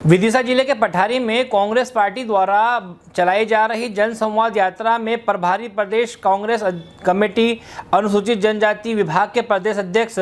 विदिशा ज़िले के पठारी में कांग्रेस पार्टी द्वारा चलाई जा रही जन संवाद यात्रा में प्रभारी प्रदेश कांग्रेस कमेटी अनुसूचित जनजाति विभाग के प्रदेश अध्यक्ष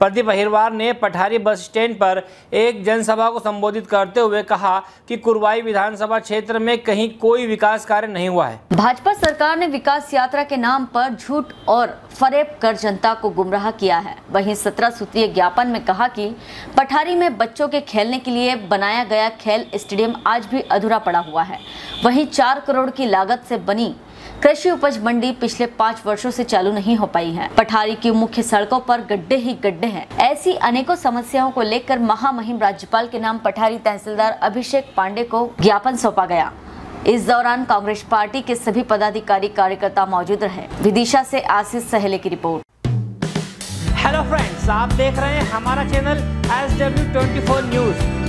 प्रदीप अहिरवार ने पठारी बस स्टैंड पर एक जनसभा को संबोधित करते हुए कहा कि कुरवाई विधानसभा क्षेत्र में कहीं कोई विकास कार्य नहीं हुआ है। भाजपा सरकार ने विकास यात्रा के नाम पर झूठ और फरेब कर जनता को गुमराह किया है। वही सत्रह सूत्रीय ज्ञापन में कहा की पठारी में बच्चों के खेलने के लिए बनाया गया खेल स्टेडियम आज भी अधूरा पड़ा हुआ है। वहीं चार करोड़ की लागत से बनी कृषि उपज मंडी पिछले पाँच वर्षों से चालू नहीं हो पाई है। पठारी की मुख्य सड़कों पर गड्ढे ही गड्ढे हैं। ऐसी अनेकों समस्याओं को लेकर महामहिम राज्यपाल के नाम पठारी तहसीलदार अभिषेक पांडे को ज्ञापन सौंपा गया। इस दौरान कांग्रेस पार्टी के सभी पदाधिकारी कार्यकर्ता मौजूद रहे। विदिशा से आशीष सहेले की रिपोर्ट। हेलो फ्रेंड्स आप देख रहे हैं हमारा चैनल एस न्यूज़